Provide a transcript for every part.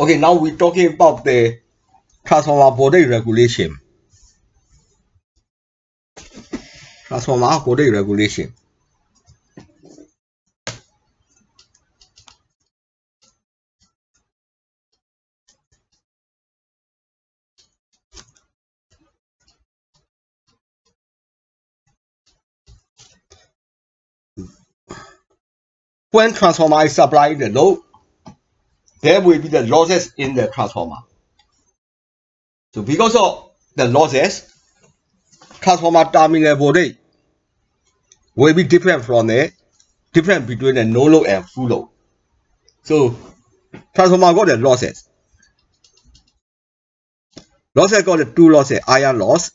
Okay, now we're talking about the transformer voltage regulation. Transformer voltage regulation. When transformer is supplying the load, there will be the losses in the transformer. So because of the losses, transformer terminal voltage will be different from the different between the no load and full load. So transformer got the losses. Losses got the two losses, iron loss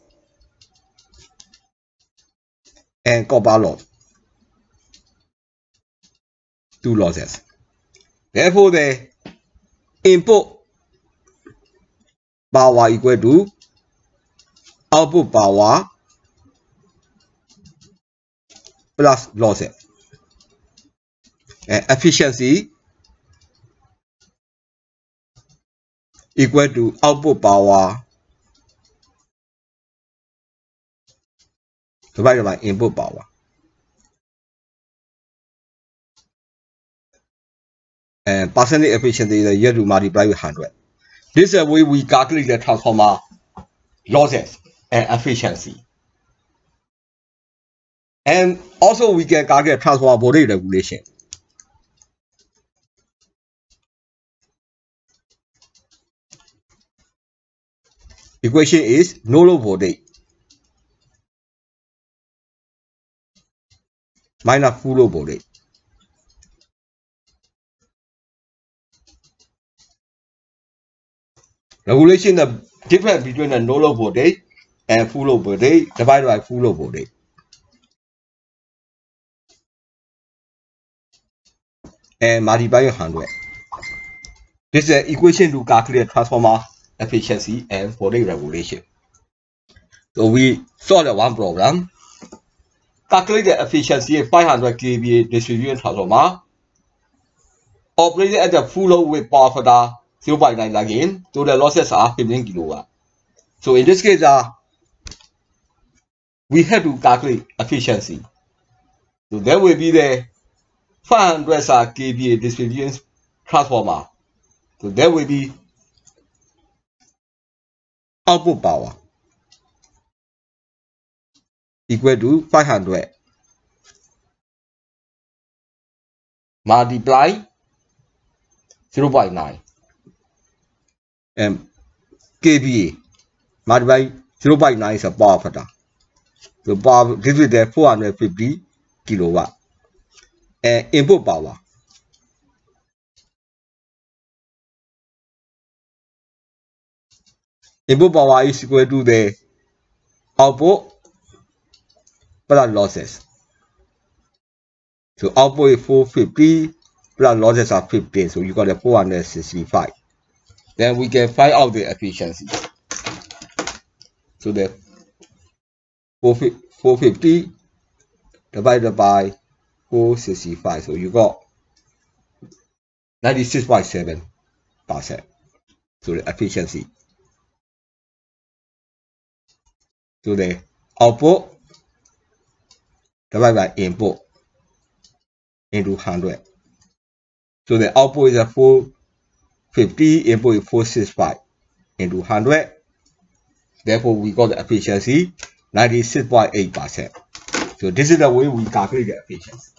and copper loss. Two losses. Therefore, the input power equal to output power plus losses. And efficiency equal to output power divided by input power. And percentage efficiency is here to multiply with 100. This is the way we calculate the transformer losses and efficiency. And also we can calculate transformer voltage regulation. Equation is no load voltage minus full load voltage. Regulation the difference between the no load voltage and full load voltage divided by full load voltage. And multiply 100. This is equation to calculate transformer efficiency and voltage regulation. So we solve the one problem. Calculate the efficiency of 500 kVA distribution transformer operated at the full load with power factor 0.9 again, so the losses are 15 kilowatt. So in this case, uh, we have to calculate efficiency. So there will be the 500 uh, kVA distribution transformer. So there will be output power equal to 500 multiply 0.9 and kVA multiplied by 0.9 is a power factor. So power this is the 450 kilowatt. And input power. Input power is equal to the output plus losses. So output is 450 plus losses are 15. So you got the 465 then we can find out the efficiency. So the 450 divided by 465. So you got 96.7 percent. So the efficiency. So the output divided by input into 100. So the output is a 4 50 input 465 into 100. Therefore, we got the efficiency 96.8%. So this is the way we calculate the efficiency.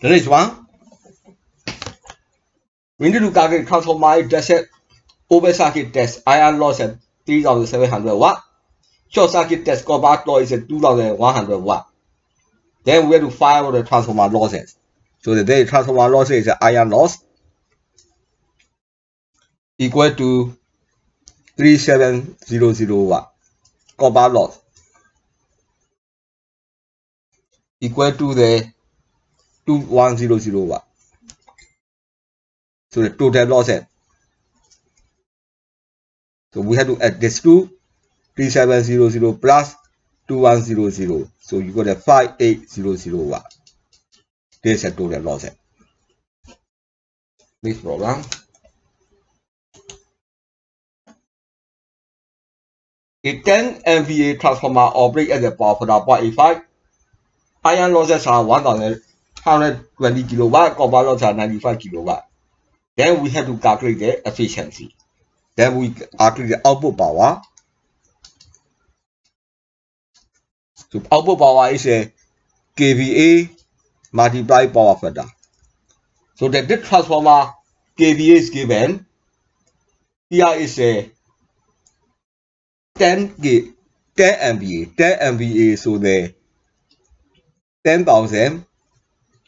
The next one, we need to calculate transformer tested open circuit test iron loss at 3700 watt, short circuit test copper loss is at 2100 watt. Then we have to find out the transformer losses. So the transformer loss is iron loss equal to 3700 watt, copper loss equal to the 2100. So the total losses. So we have to add this to 3700 plus 2100. So you got a 5800 watt. This is total losses. This program. A 10 MVA transformer operates at the power factor 0.85. Iron losses are 1120 kilowatt, copper losses are 95 kilowatt. Then we have to calculate the efficiency. Then we calculate the output power. So output power is a kVA multiplied power factor. So the this transformer kVA is given. Here is a 10 K 10 MVA 10 MVA so the 10,000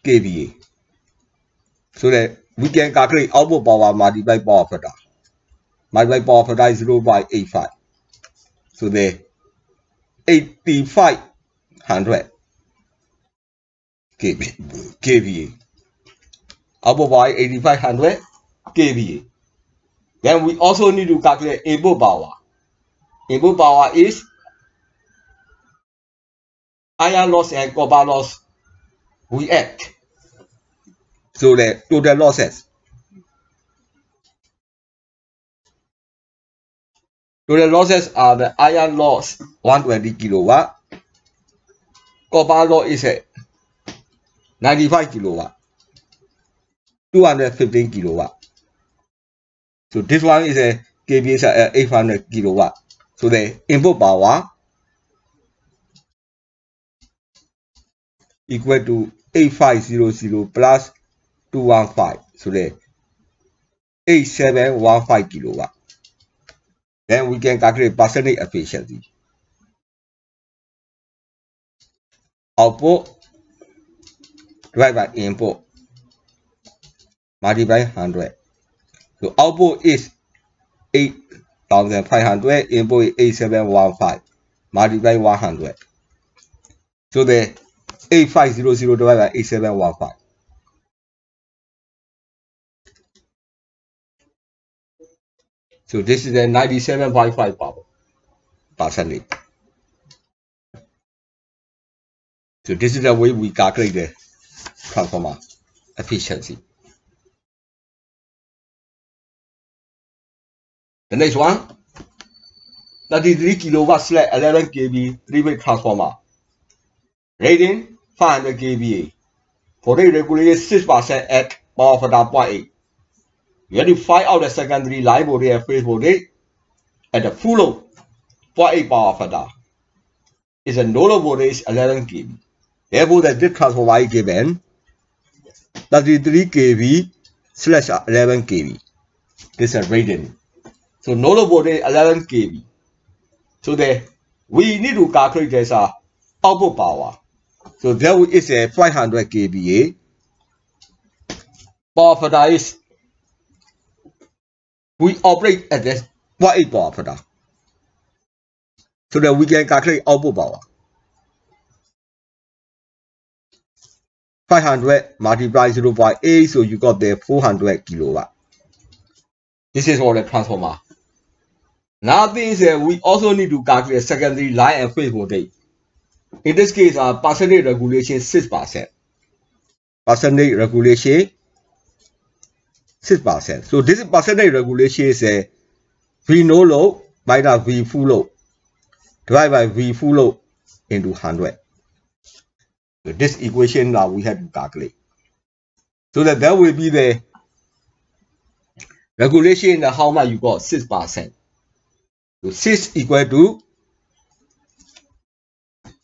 kVA so that we can calculate output power multiplied power factor multiplied power factor is 0 by 85 so the 8500 kVA kVA output power 8500 kVA then we also need to calculate input power. Input power is iron loss and copper loss add. So the total losses. the losses are the iron loss 120 kilowatt, copper loss is at 95 kilowatt, 215 kilowatt. So this one is a KVA at 800 kilowatt. So the input power equal to 8500 plus 215. So the 8715 kilowatt. Then we can calculate percentage efficiency. Output divided by input multiply 100. So output is 8 1500 input 8715 multiply 100 so the 8500 divided by 8715 so this is the 97.5 power. Percentage so this is the way we calculate the transformer efficiency. The next one, 33 kilowatt slash 11 kV three-way transformer. Rating 500 kVA. Voltage regulated 6% at power factor 0.8. You have to find out the secondary line voltage and phase voltage at the full load 0.8 power factor. Is a no load voltage 11 kV. Therefore, the this transformer is given 33 kV slash 11 kV. This is a rating. So node voltage 11 kV. So the we need to calculate this uh, output power. So there is a 500 kVA. Power factor is we operate at this 0.8 power factor. So that we can calculate output power. 500 multiplied 0 0.8, so you got the 400 kilowatt. This is all the transformer. Now things that uh, we also need to calculate secondary line and phase voltage. In this case, our uh, percentage regulation 6%. Percentage regulation 6%. So this percentage regulation is a uh, V no load minus V full load divided by V full load into 100. So this equation now we have to calculate. So that that will be the regulation how much you got 6%. So 6 equal to,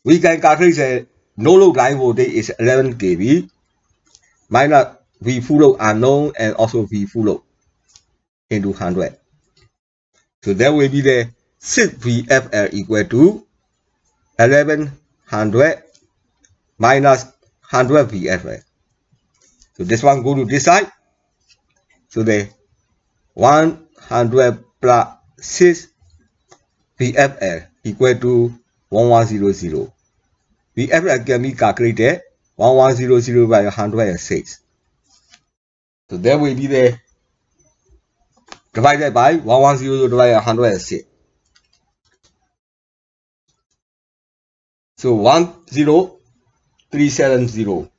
we can calculate the no load line voltage is 11 kV minus V full load unknown and also V full load into 100. So that will be the 6 VFL equal to 1100 minus 100 VFL. So this one go to this side. So the 100 plus 6 VFL equal to 1100 the average can be calculated 1100 by 106. So that will be the divided by 1100 divided by 106. So 10370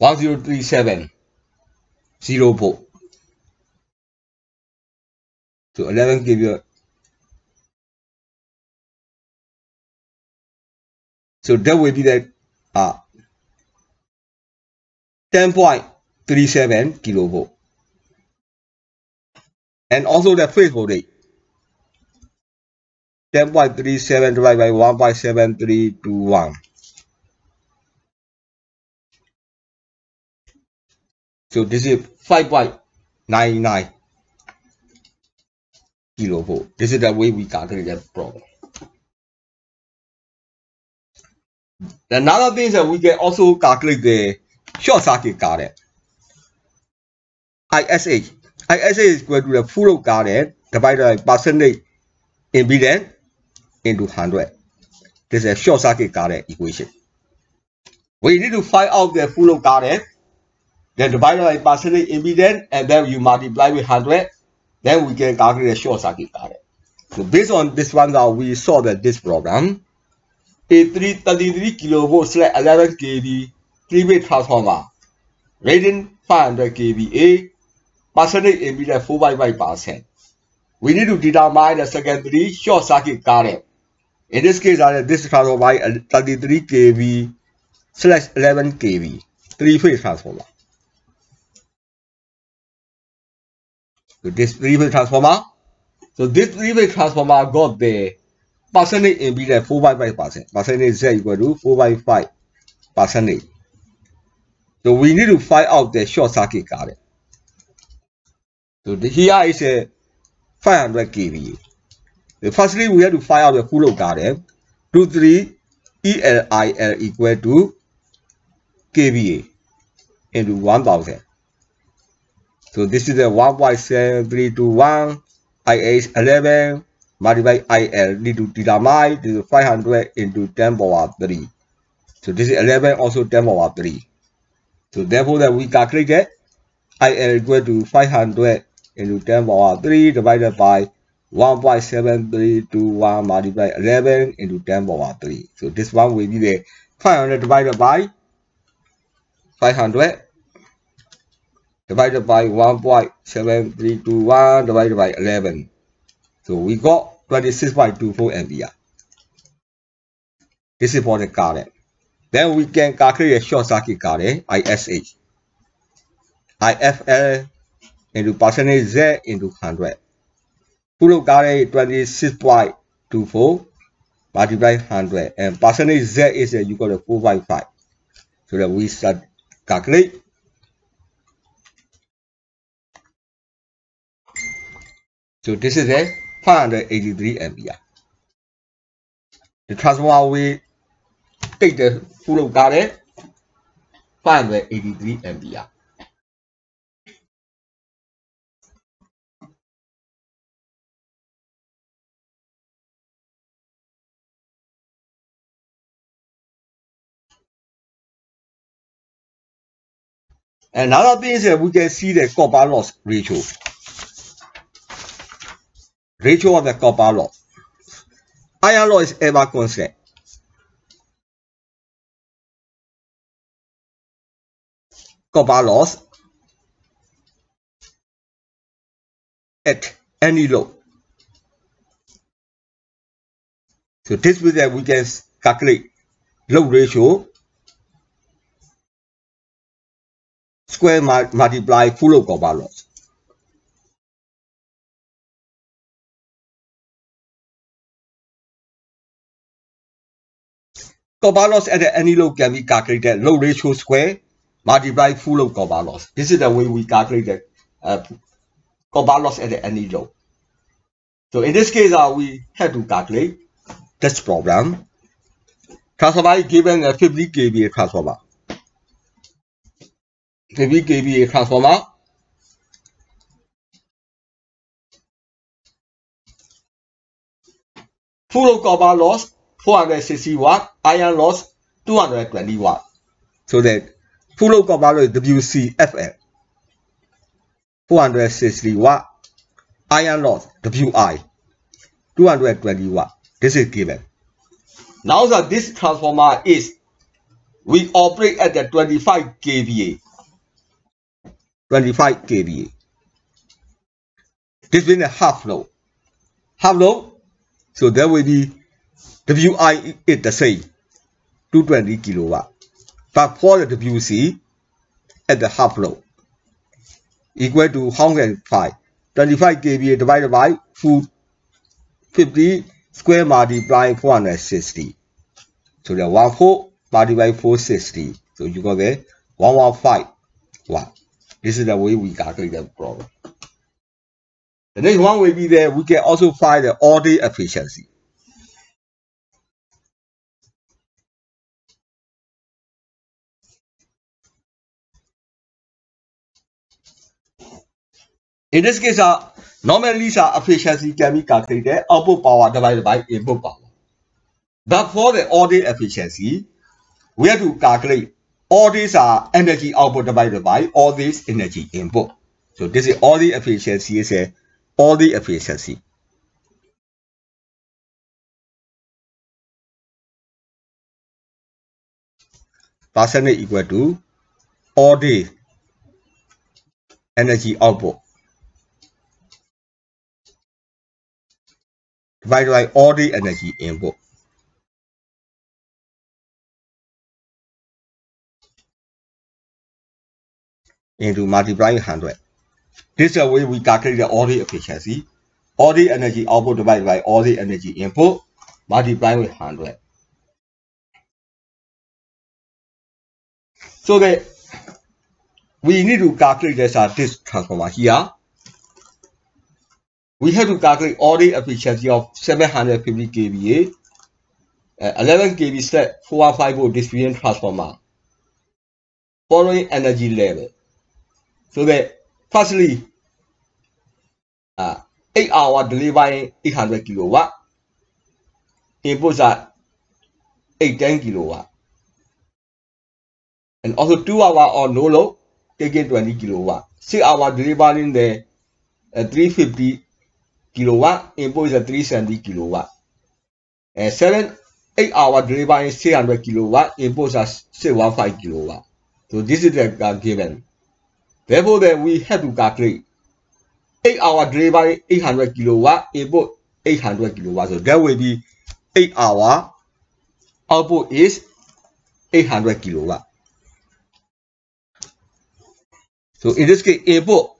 1037 0 volt. So 11 give you so that will be that uh 10.37 kilovolt. And also the phase voltage. 10.37 divided by 1.7321 So this is 5.99 kilovolt. This is the way we calculate that problem. Another thing is that we can also calculate the short circuit current. ISH. ISH is equal to the full current divided by percentage impedance into 100. This is a short circuit current equation. We need to find out the full current then divided by percentage impedance, and then you multiply with 100, then we can calculate the short circuit current. So based on this one now, we saw that this program, a 333 kilovolt slash 11 kV three-way transformer, rating 500 kVA, percentage impedance 4.5%. We need to determine the secondary short circuit current. In this case, uh, this transformer is 33 kV slash 11 kV three-phase transformer. So this three-phase transformer. So this three-phase transformer got the percentage impedance 4 by 5 percent. Percentage Z equal to 4.5 percentage. So we need to find out the short circuit current. So the, here is a 500 kVA. So firstly, we have to find out the full load current. 23 ELIL equal to kVA into 1000. So this is a 1.7321 IH 11 multiplied IL need to determine this is 500 into 10 power 3. So this is 11 also 10 power 3. So therefore that we calculated IL equal to 500 into 10 power 3 divided by 1.7321 multiplied 11 into 10 power 3. So this one will be the 500 divided by 500 divided by 1.7321 divided by 11. So we got 26.24 ampere. This is for the current. Then we can calculate a short circuit current, ISH. IFL into percentage Z into 100. Full current 26.24 multiply 100 and percentage Z is equal to 4.5. So that we start calculate So this is a 583 ampere. The transformer will take the full load current 583 ampere. Another thing is that we can see the copper loss ratio ratio of the copper loss. Iron loss is ever constant. Copper loss at any load. So this way that we can calculate load ratio square multiply full load copper loss. Loss at any load can be calculated load ratio square multiply full load copper. This is the way we calculate the uh, loss at any load. So in this case, uh, we have to calculate this problem. transformer is given a 50 kVA transformer 50 kVA transformer full load copper loss 460 watt iron loss 220 watt so that full load copper loss WCFL 460 watt iron loss WI 220 watt this is given now that this transformer is, we operate at the 25 kVA. 25 kVA. This means a half load. Half load, so there will be WI is the same, 220 kilowatt. But for the WC, at the half load, equal to 105. 25 kVA divided by 50 square multiply 460. So the 1 4 multiply 460. So you got there 115 1. This is the way we calculate the problem. The next one will be there. We can also find the all-day efficiency. In this case, uh, Normally, the efficiency can be calculated output power divided by input power. But for the all-day efficiency, we have to calculate all these are energy output divided by all this energy input. So this is all-day efficiency is a all-day efficiency. Percentage equal to all the energy output divided by all the energy input. into multiplying 100. This is the way we calculate all-day efficiency. All the energy output divided by all the energy input multiplied with 100. So that we need to calculate this, uh, this transformer here we have to calculate all-day efficiency of 750 kVA, uh, 11 kV step 415 volt distribution transformer following energy level. So that firstly, uh, 8 hour delivering 800 kilowatt, inputs are 810 kilowatt. And also 2 hour or no load, taking 20 kilowatt. 6 hour delivering the uh, 350 kilowatt, input is a 370 kilowatt. And 7, 8 hour delivery is 300 kilowatt, input is 615 kilowatt. So this is the uh, given. Therefore, then we have to calculate 8 hour delivery 800 kilowatt, input 800 kilowatt. So that will be 8 hour output is 800 kilowatt. So in this case, input,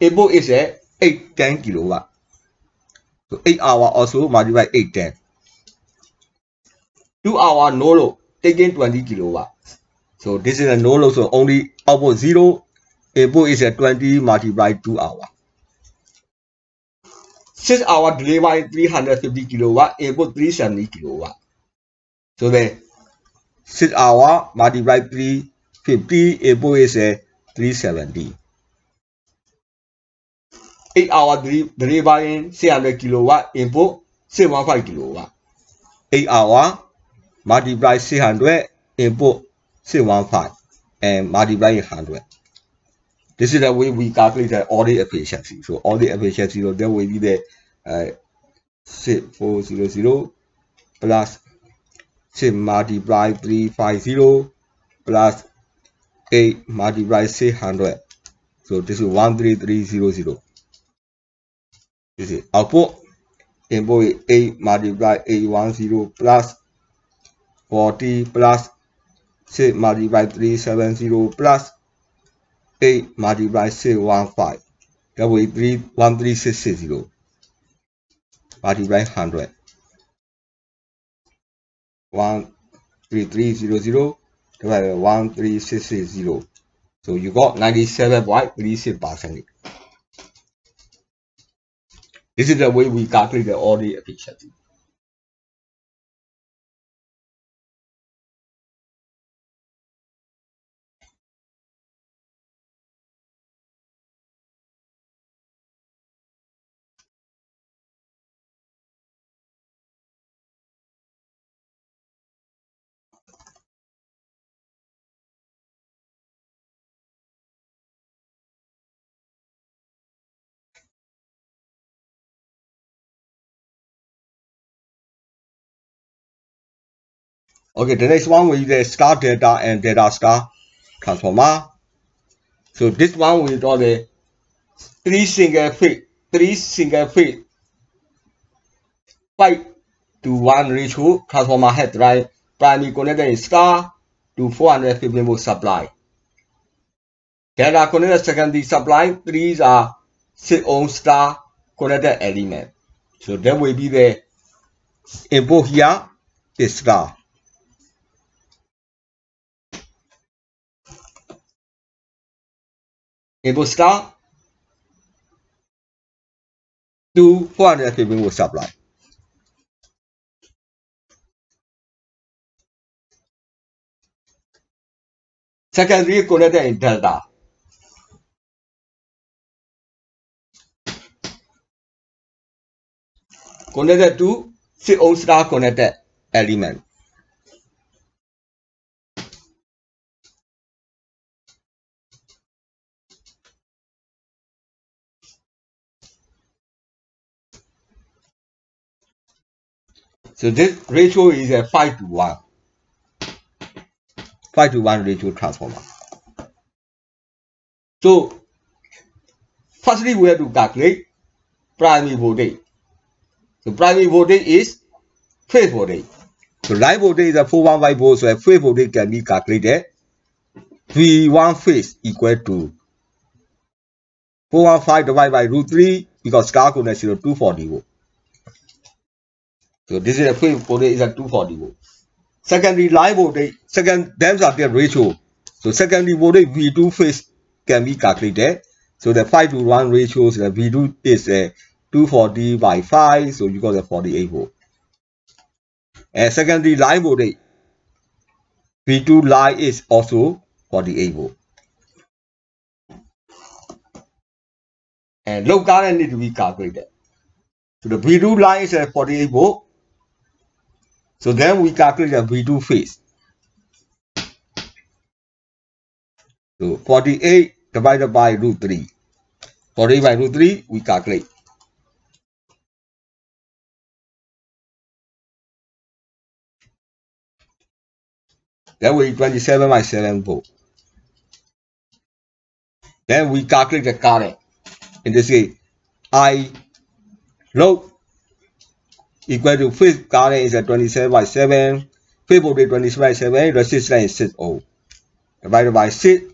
input is a 810 kilowatt. So 8 hour also multiply 810. 2 hour no load taking 20 kilowatt. So this is a no load, so only output 0. Input is a 20 multiply 2 hour. 6 hour delivery 350 kilowatt, input 370 kilowatt. So then 6 hour multiply 350, input is a 370. 8 hour delivering 600 kilowatt input 615 kilowatt. 8 hour multiply 600 input 615 and multiply 100 this is the way we calculate the all-day efficiency. So all-day efficiency so there will be the uh, 6400 plus 6 multiply 350 plus 8 multiply 600 so this is 13300 this is output. Input is 8 multiply 810 plus 40 plus 6 multiply 370 plus 8 multiply 615. That will be 13660 multiply 100. 13300 divided by 13660. So you got 97.36 percent. This is the way we calculate the efficiency. Okay, the next one we the star delta and delta star transformer. So this one we draw the three single phase, three single phase, five to one ratio transformer head right primary connected in star to 450 volt supply. Delta connected secondary supply, these are 6 ohm star connected element. So that will be the input here is star. Input star to 450 volt supply. Secondary connected in delta. connected to 6 ohm star connected element. So this ratio is a 5 to 1. 5 to 1 ratio transformer. So firstly we have to calculate primary voltage. So primary voltage is phase voltage. So line voltage is a 415 volt, so a phase voltage can be calculated. V1 phase equal to 415 divided by root 3 because code is 240 volt. So this is a phase voltage is a 240 volt. Secondary line voltage, second them's are the ratio. So secondary voltage V2 phase can be calculated. So the 5 to 1 ratio, so the V2 is a 240 by 5, so you got the 48 volt. And secondary line voltage, V2 line is also 48 volt. And load current need to be calculated. So the V2 line is at 48 volt. So then we calculate the V2 phase. So 48 divided by root 3. 48 by root 3, we calculate. That will be 27 by 7 volt. Then we calculate the current. In this case, I load equal to phase current is at 27 by 7, phase voltage 27 by 7, resistance is 6 ohm. Divided by 6,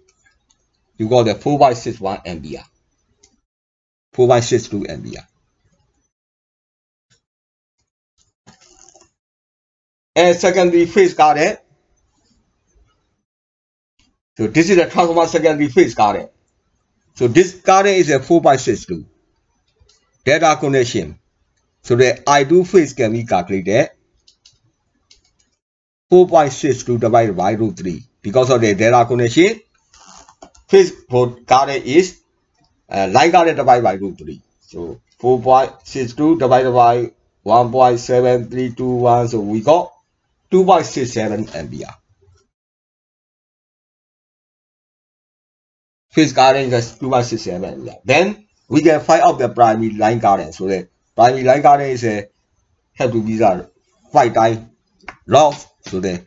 you got the 4 by 61 ampere. 4 by 62 ampere. And secondary phase current so this is a transformer secondary phase current. So this current is a 4 by 62 delta connection. So the I2 phase can be calculated 4.62 divided by root 3. Because of the delta connection, phase for current is uh, line current divided by root 3. So 4.62 divided by 1.7321. So we got 2.67 ampere. phase current is 2.67 yeah. Then we can find out the primary line current. So the primary line is a have to be the 5 times log. So the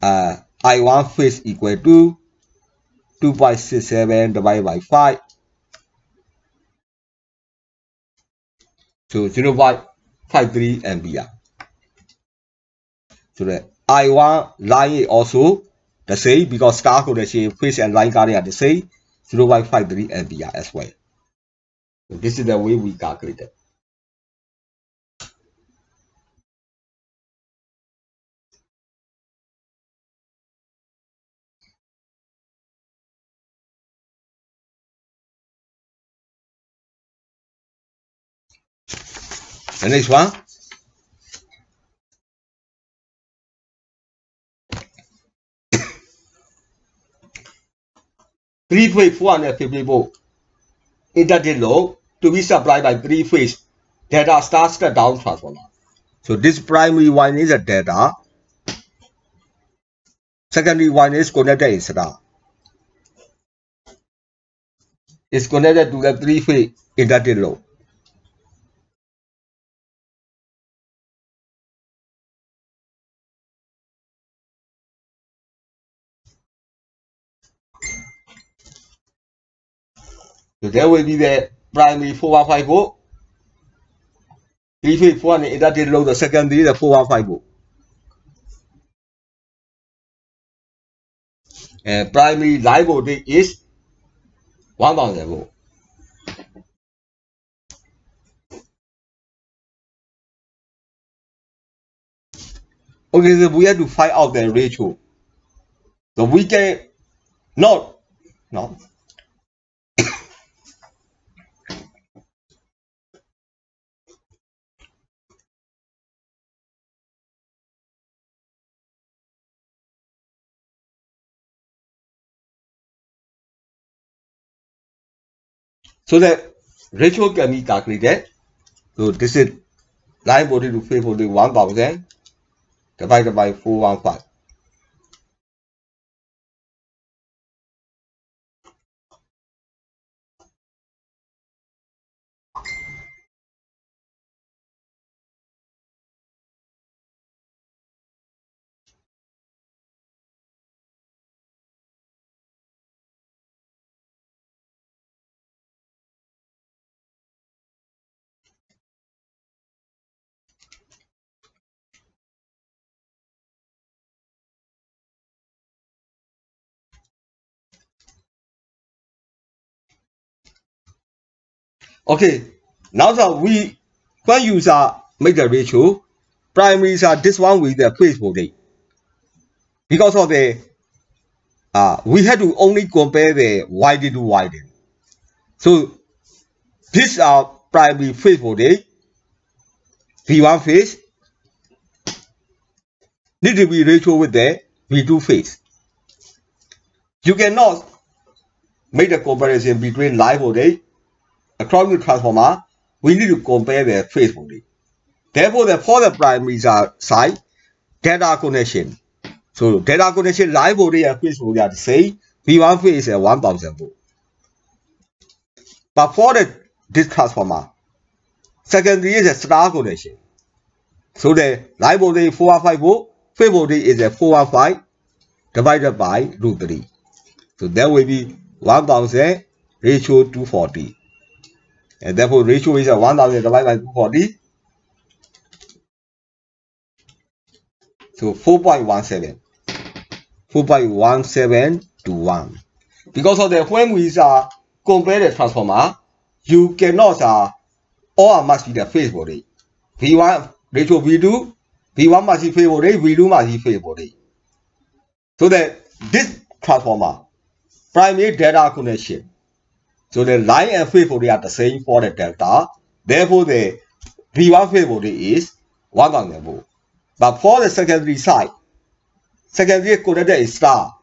uh, I1 phase equal to 2.67 divided by 5. So 0 0.53 ampere. So the I1 line is also the same because star connection phase and line current are the same. 0.53 ampere as well. So this is the way we calculate it. The next one, three-phase 450 volt inductive load to be supplied by three-phase delta star step down transformer. So this primary one is a delta. Secondary one is connected in star. It's connected to the three-phase inductive load. So there will be the primary 415 volt. Three phase 400 inducted load, the secondary the 415 volt. And primary line voltage is 1000 volt. Okay, so we have to find out the ratio. So we can not no So the ratio can be calculated. So this is line voltage to phase voltage 1000 divided by 415. Okay, now that we, when user make the ratio, primaries are this one with the phase voltage. Because of the, uh, we had to only compare the widen to widen. So, these are primary phase voltage, V1 phase, need to be ratio with the V2 phase. You cannot make the comparison between line voltage across the transformer, we need to compare the phase voltage. Therefore, the for the primary side, delta connection. So delta connection line voltage and phase voltage are the same. V1 phase is 1000 volt. But for the this transformer, secondary is a star connection. So the line voltage 415 volt, phase is a 415 divided by root 3. So that will be 1000 ratio 240 and therefore ratio is a 1000 divided by 240 so 4.17 4.17 to 1 because of the when we uh, compare the transformer you cannot uh, all must be the phase voltage v1 ratio v2 v1 must be phase voltage v2 must be phase voltage so that this transformer primary delta connection so the line and phase are the same for the delta. Therefore, the V1 phase voltage is 1000 volt. But for the secondary side, secondary connected is star.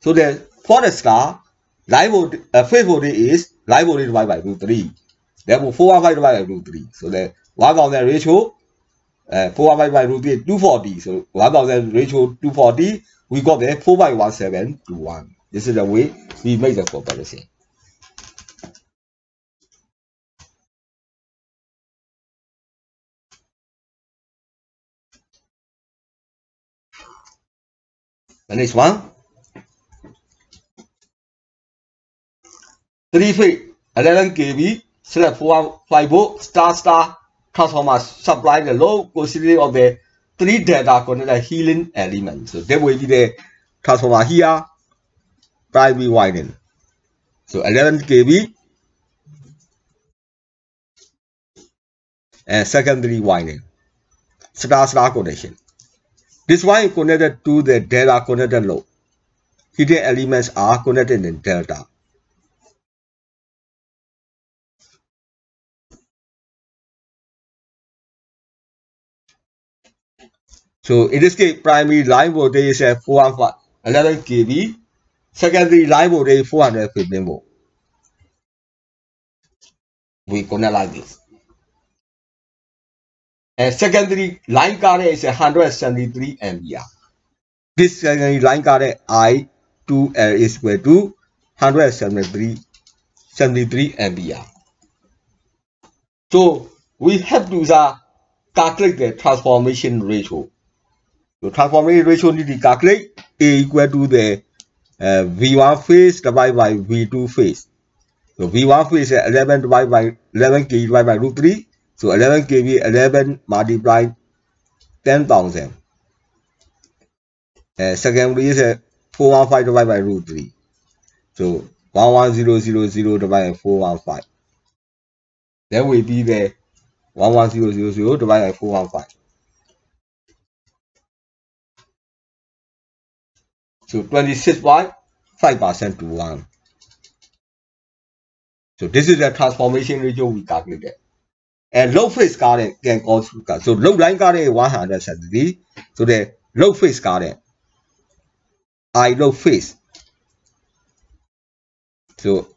So the for the star, line voltage, uh, phase voltage is line voltage divided by root 3. Therefore, 415 divided by root 3. So the 1000 ratio, uh, 415 by root 3 is 240. So 1000 ratio 240, we got the 4 by 17 to 1. This is the way we make the comparison. The next one. Three phase 11 kV select 415 volt star star transformer supply the low quantity of the three delta connected healing element. So that will be the transformer here, primary winding. So 11 kV and secondary winding. Star star connection. This one is connected to the delta connected load. Hidden elements are connected in delta. So in this case, primary line voltage is at 411 kV, secondary line voltage 415 volt. We connect like this. And secondary line current is 173 ampere. This secondary line current I2L is equal to 173 73 ampere. So we have to uh, calculate the transformation ratio. The transformation ratio need to calculate A equal to the uh, V1 phase divided by V2 phase. So V1 phase is 11 divided by 11 k divided by root 3. So 11 kV 11 multiplied 10,000. Uh, secondary is 415 divided by root 3. So 11000 divided by 415. That will be the 11000 divided by 415. So 26.5% to 1. So this is the transformation ratio we calculated. And low phase current can cause so low line current 173. So the low phase current I low phase So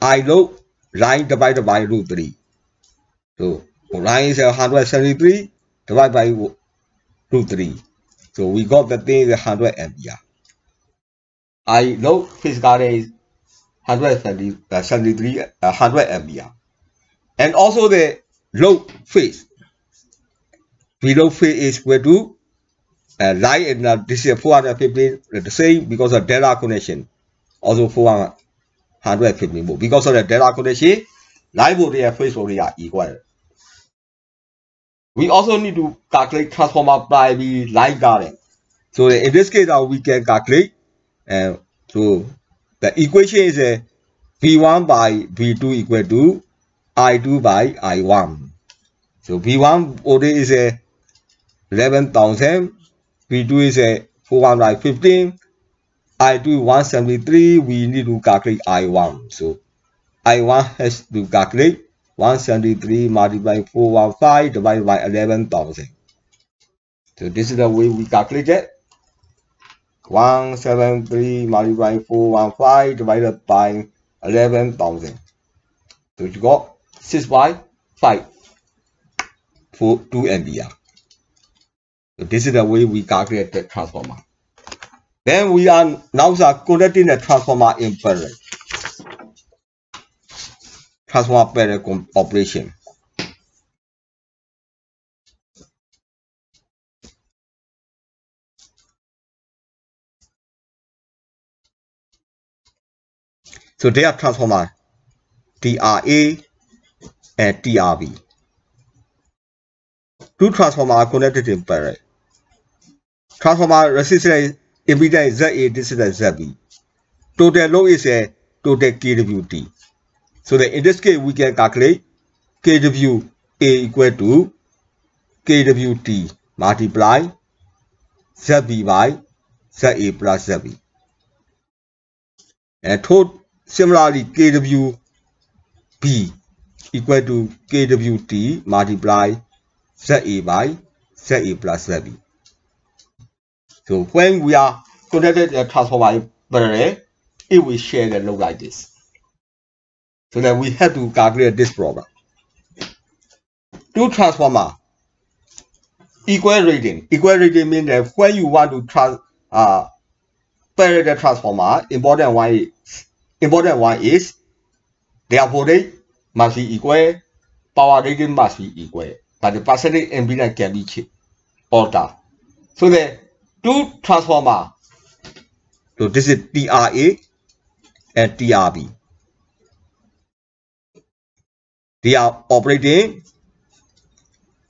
I low line divided by root 3. So line is 173 divided by root 3. So we got the thing is 100 ampere. I low phase current is 173 uh, 100 ampere. And also the low phase. Below phase is equal to uh, and uh, this is 415 the same because of delta connection. Also 415 volt. Because of the delta connection, line voltage and phase voltage are equal. We also need to calculate transformer by the line current. So in this case, uh, we can calculate and uh, so the equation is V1 by V2 equal to I2 by I1. So V1 voltage is a 11,000, V2 is a 415, I2 173, we need to calculate I1. So I1 has to calculate 173 multiplied by 415 divided by 11,000. So this is the way we calculate it. 173 multiplied by 415 divided by 11,000. So you got 6 by 5 for 2 ampere. So this is the way we calculate the transformer. Then we are now connecting the transformer in parallel. Transformer parallel operation. So they are transformer TRA and TRB. Two transformers are connected in parallel. Transformer resistance impedance ZA, this is ZB. Total load is a total kWt. So that in this case, we can calculate kWA equal to kWt multiply ZB by ZA plus ZB. And total Similarly, KWB equal to KWT multiply ZA by ZA plus ZB. So when we are connected a transformer parallel, it will share the load like this. So that we have to calculate this problem. Two transformer equal rating. Equal rating means that when you want to trans uh parallel the transformer, important one is important one is their voltage be equal, power rating must be equal, but the percentage impedance can be altered. So the two transformer, so this is TRA and TRB. They are operating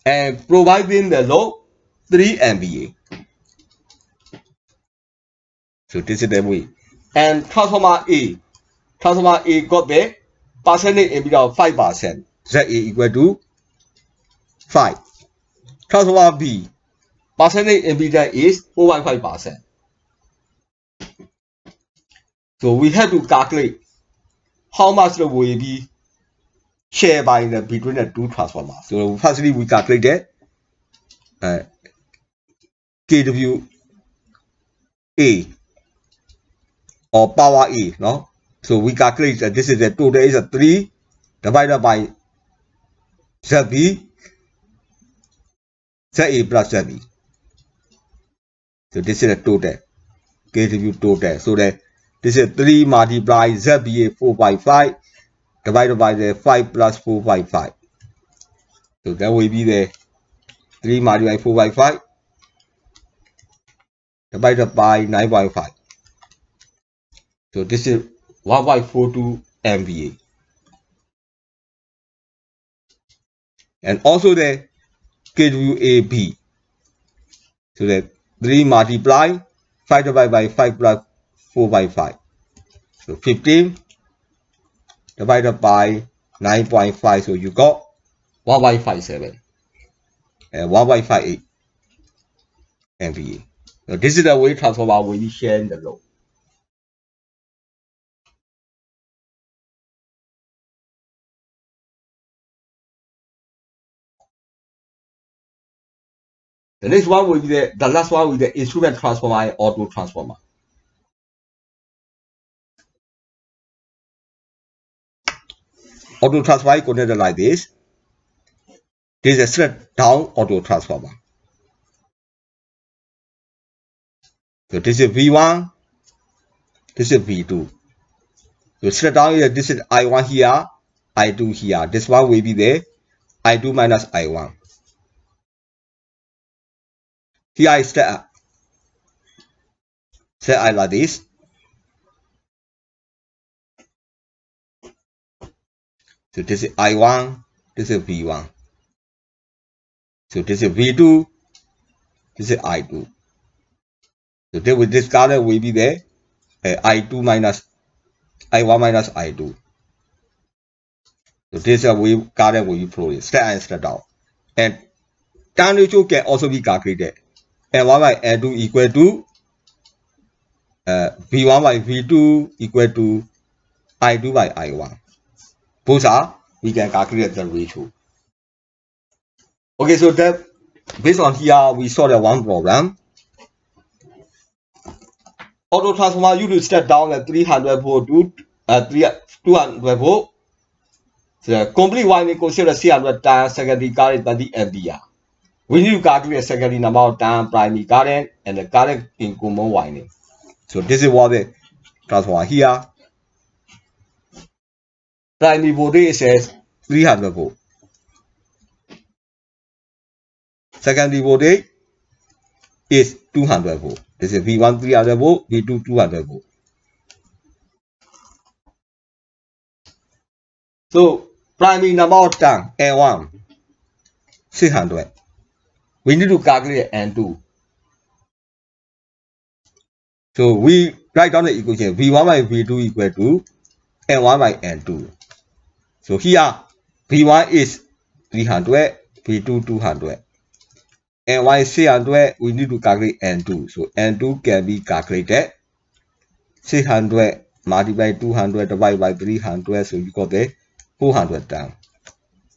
and providing the load 3 MVA. So this is the way. And transformer A transformer A got the percentage impedance of 5%. ZA equal to 5. Transformer B, percentage impedance is 4.5%. So we have to calculate how much the will be shared by the between the two transformers. So firstly we calculate that uh, KW A or power A, no? So we calculate that this is a total is a 3 divided by ZB, ZA plus ZB. So this is a total. Give you total. So that this is 3 multiply ZBA 4 by 5 divided by the 5 plus 4 by 5. So that will be the 3 multiply 4 by 5 divided by 9.5. So this is 1.42 MVA. And also the KWAB. So that 3 multiply 5 divided by 5 plus 4 by 5. So 15 divided by 9.5. So you got 1 by 5.7 and 1 by 5.8 MVA. Now this is the way transformer will share the load. The next one will be the, the last one will be the instrument transformer and auto transformer. Auto transformer is connected like this. This is a straight down auto transformer. So this is V1, this is V2. So straight down here, this is I1 here, I2 here. This one will be the I2 minus I1. Here I set up. Set I like this. So this is I1, this is V1. So this is V2, this is I2. So then with this color will be there, uh, I2 minus I1 minus I2. So this is current will be flowing, step and step down. And ratio can also be calculated. N1 by N2 equal to uh, V1 by V2 equal to I2 by I1. Both are, we can calculate the ratio. Okay, so that based on here, we saw the one problem. Auto transformer you to step down at 300 volt to uh, 200 volt. The complete winding consider 300 times secondary current 30 ampere. Need to calculate secondary number of time primary current and the current in common winding. So this is what the transformer here. Primary voltage is 300 volt. Secondary voltage is 200 volt. This is V1 300 volt, V2 200 volt. So primary number of turn N1 600. We need to calculate N2. So we write down the equation V1 by V2 equal to N1 by N2. So here V1 is 300, V2 200. N1 is 600, we need to calculate N2. So N2 can be calculated 600 multiplied by 200 divided by 300. So you got the 400 term.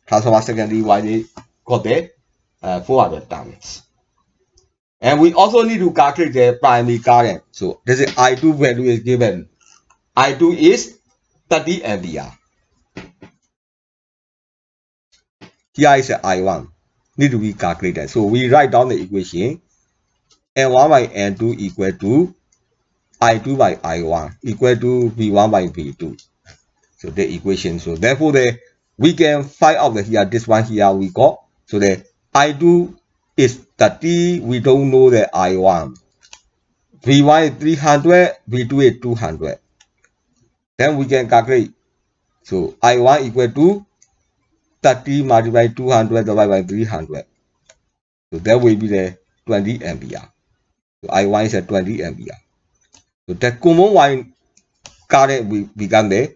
Transformer secondary why they got the uh, 400 terms. And we also need to calculate the primary current. So this is I2 value is given. I2 is 30 ampere. Here is I1 need to be calculated. So we write down the equation N1 by N2 equal to I2 by I1 equal to V1 by V2. So the equation. So therefore the we can find out the here this one here we got. So the I2 is 30, we don't know the I1. V1 is 300, V2 is 200. Then we can calculate. So I1 equal to 30 multiplied by 200 divided by 300. So that will be the 20 ampere. So I1 is at 20 ampere. So the common one current will become the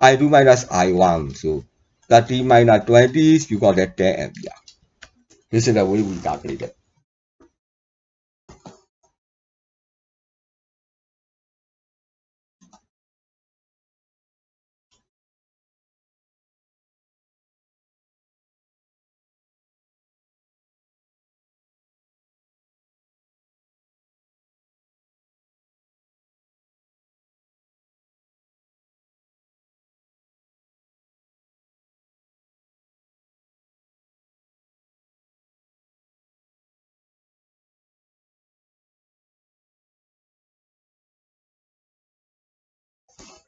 I2 minus I1. So 30 minus 20, is you got that 10 ampere. This is the way we calculate it. The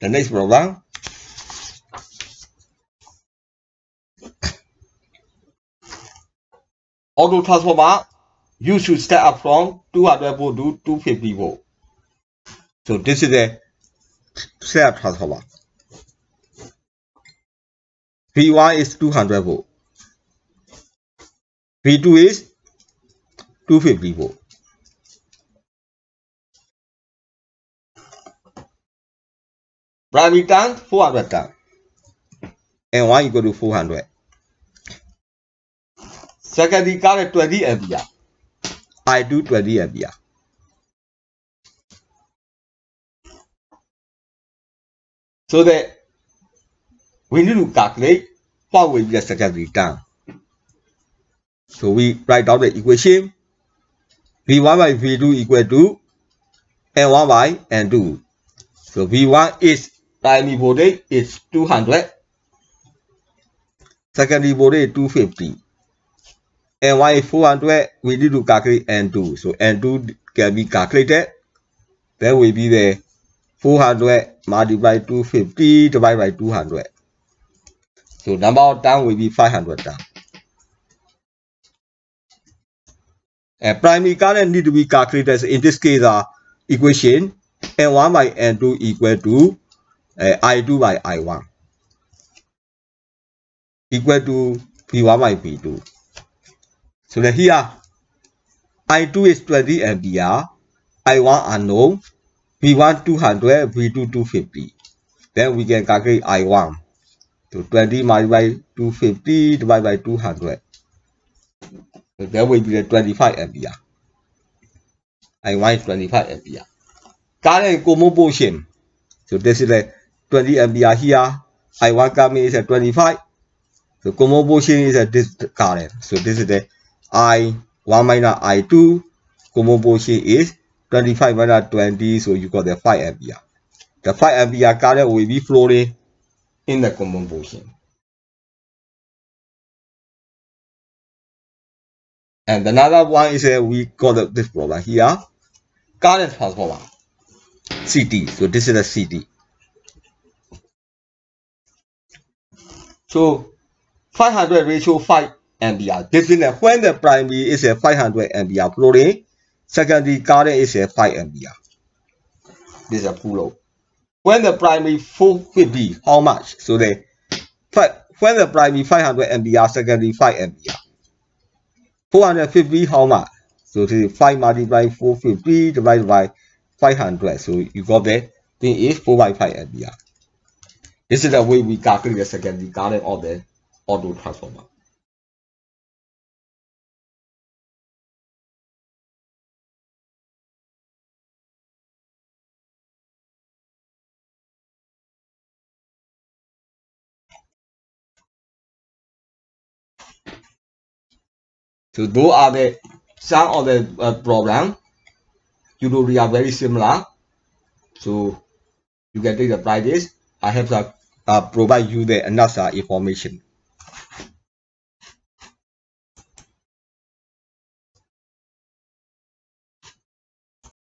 next program. Auto transformer, you should start up from 200 volt to 250 volt. So this is a step transformer. V1 is 200 volt. V2 is 250 volt. Primary turn 400 turn. And 1 equal to 400. Secondary current 20 ampere. I do 20 ampere. So that we need to calculate what will be the secondary turn. So we write down the equation. V1 by V2 equal to N1 by N2. So V1 is primary voltage is 200. Secondary voltage is 250. N1 is 400. We need to calculate N2. So N2 can be calculated. That will be the 400 multiplied 250 divided by 200. So number of turn will be 500 turn. And primary current need to be calculated in this case uh, equation N1 by N2 equal to uh, I2 by I1 equal to V1 by V2. So that here I2 is 20 ampere, I1 unknown, V1 200, V2 250. Then we can calculate I1. So 20 multiplied by 250 divided by 200. So that will be the 25 ampere. I1 is 25 ampere. Current common portion. So this is the 20 ampere here. I1 coming is at 25. So common portion is at this current. So this is the I1 minus I2. Common portion is 25 minus 20. So you got the 5 ampere. The 5 ampere current will be flowing in the common portion. And another one is uh, we got this problem here. Current transformer. CT. So this is a CT. So 500 ratio 5 ampere. This means that when the primary is a 500 ampere flowing, secondary current is a 5 ampere. This is a full load. When the primary 450, how much? So the when the primary 500 ampere, secondary 5 ampere. 450 how much? So this is 5 multiplied 450 divided by 500. So you got that thing is 4 by 5 ampere. This is the way we calculate the secondary current of the auto transformer. So those are the some of the uh, problem. Usually are very similar. So you can take the practice. I have to uh, provide you the another information.